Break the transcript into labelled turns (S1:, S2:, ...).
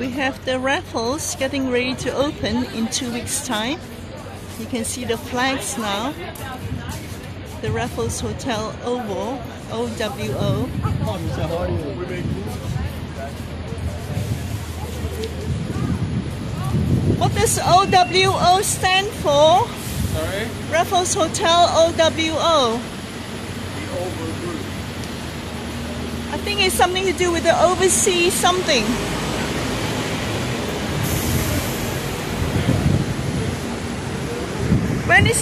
S1: We have the Raffles getting ready to open in two weeks' time. You can see the flags now. The Raffles Hotel Oval, OWO. What does OWO stand for?
S2: Sorry?
S1: Raffles Hotel OWO. I think it's something to do with the overseas something. When is